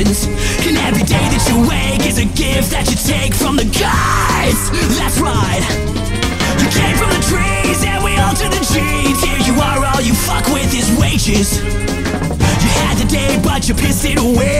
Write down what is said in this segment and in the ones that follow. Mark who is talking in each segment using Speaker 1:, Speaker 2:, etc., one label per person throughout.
Speaker 1: And every day that you wake is a gift that you take from the gods That's right You came from the trees and we all to the genes Here you are, all you fuck with is wages. You had the day but you pissed it away.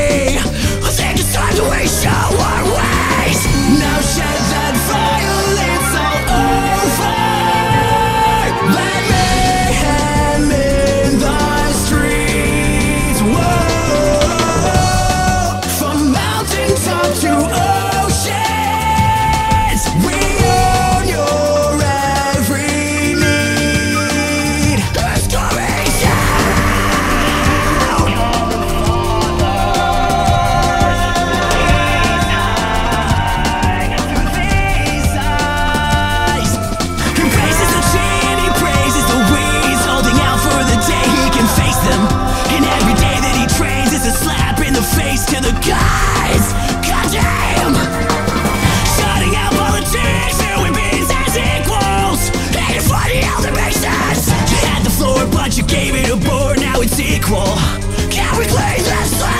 Speaker 1: equal Can we please listen?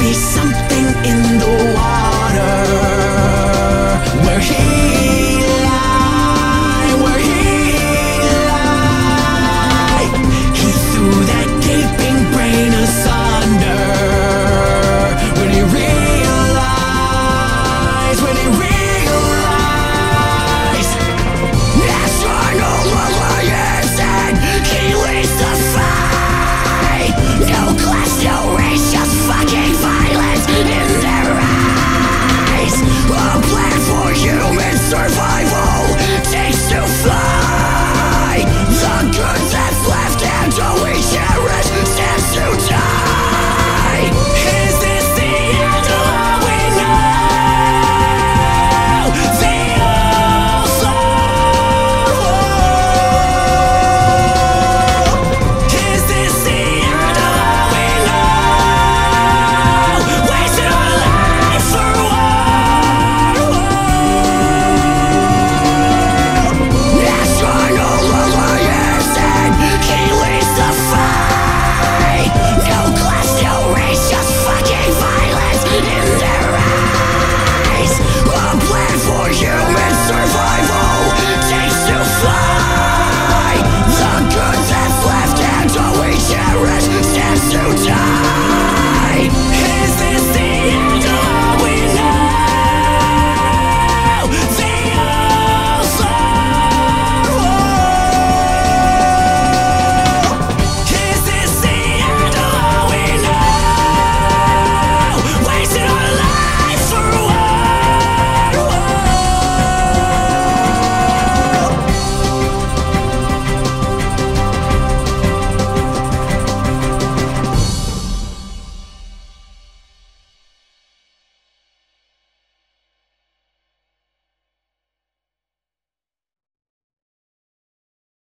Speaker 1: be something in the water where he